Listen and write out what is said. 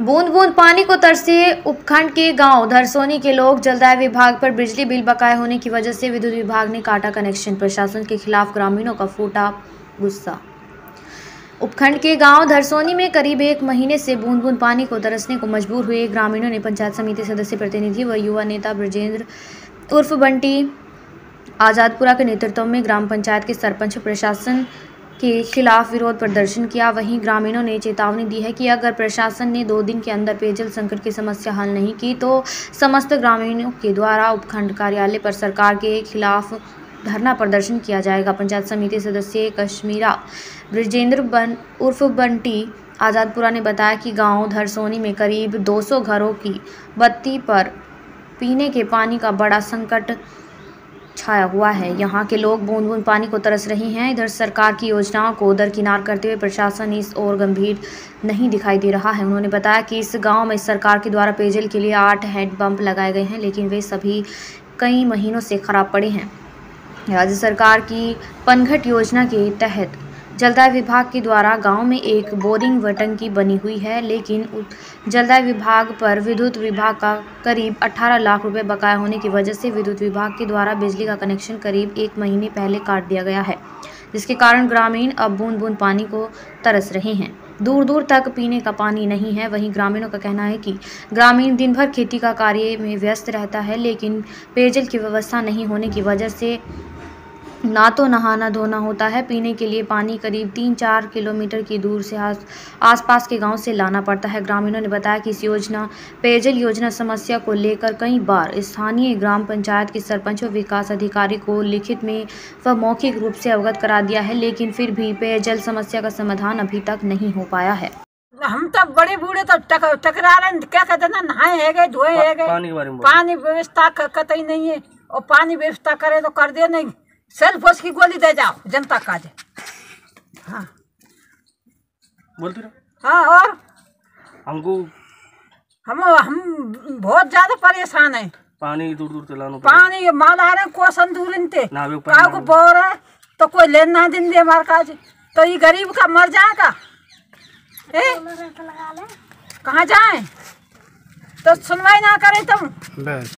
बूंद बूंद पानी को तरसे उपखंड के गाँव। धरसोनी के लोग जलदाय विभाग पर बिजली बिल बकाए होने की वजह से विद्युत विभाग ने काटा कनेक्शन प्रशासन के खिलाफ ग्रामीणों का फूटा गुस्सा। उपखंड के गाँव धरसोनी में करीब एक महीने से बूंद बूंद पानी को तरसने को मजबूर हुए ग्रामीणों ने पंचायत समिति सदस्य, प्रतिनिधि व युवा नेता ब्रजेंद्र उर्फ़ बंटी आज़ादपुरा के नेतृत्व में ग्राम पंचायत के सरपंच, प्रशासन के खिलाफ विरोध प्रदर्शन किया। वहीं ग्रामीणों ने चेतावनी दी है कि अगर प्रशासन ने दो दिन के अंदर पेयजल संकट की समस्या हल नहीं की तो समस्त ग्रामीणों के द्वारा उपखंड कार्यालय पर सरकार के खिलाफ धरना प्रदर्शन किया जाएगा। पंचायत समिति सदस्य कश्मीरा, ब्रजेंद्र बन, उर्फ़ बंटी आज़ादपुरा ने बताया कि गाँव धरसोनी में करीब 200 घरों की बत्ती पर पीने के पानी का बड़ा संकट छाया हुआ है। यहाँ के लोग बूंद बूंद पानी को तरस रहे हैं। इधर सरकार की योजनाओं को दरकिनार करते हुए प्रशासन इस ओर गंभीर नहीं दिखाई दे रहा है। उन्होंने बताया कि इस गाँव में सरकार के द्वारा पेयजल के लिए आठ हैंडपम्प लगाए गए हैं, लेकिन वे सभी कई महीनों से खराब पड़े हैं। राज्य सरकार की पनघट योजना के तहत जलदाय विभाग के द्वारा गाँव में एक बोरिंग व टंकी बनी हुई है, लेकिन जलदाय विभाग पर विद्युत विभाग का करीब 18 लाख रुपए बकाया होने की वजह से विद्युत विभाग के द्वारा बिजली का कनेक्शन करीब एक महीने पहले काट दिया गया है, जिसके कारण ग्रामीण अब बूंद बूंद पानी को तरस रहे हैं। दूर दूर तक पीने का पानी नहीं है, वहीं ग्रामीणों का कहना है कि ग्रामीण दिन भर खेती का कार्य में व्यस्त रहता है, लेकिन पेयजल की व्यवस्था नहीं होने की वजह से ना तो नहाना धोना होता है पीने के लिए पानी करीब तीन चार किलोमीटर की दूर से आस आसपास के गाँव से लाना पड़ता है। ग्रामीणों ने बताया कि इस योजना पेयजल योजना समस्या को लेकर कई बार स्थानीय ग्राम पंचायत के सरपंच व विकास अधिकारी को लिखित में व मौखिक रूप से अवगत करा दिया है लेकिन फिर भी पेयजल समस्या का समाधान अभी तक नहीं हो पाया है। हम तो बड़े बूढ़े तो टक, टकरा रहे क्या कहते ना नहाए है गए धोए है गए पानी के बारे में बोलो। पानी व्यवस्था कतई नहीं है और पानी व्यवस्था करे तो कर दे नहीं। सेल्फ की गोली दे जाओ जनता का जे हाँ। बोलते रहो हाँ। और? हमको हम हम बहुत ज़्यादा परेशान है। पानी दूर दूर से लाना पड़ेगा। पानी ये माल आ रहे कोसन दूर इनते को बोर है तो कोई लेन ना दिन दे हमारे काज। तो ये गरीब का मर जाएगा। ए? कहाँ जाए? तो सुनवाई ना करे तुम।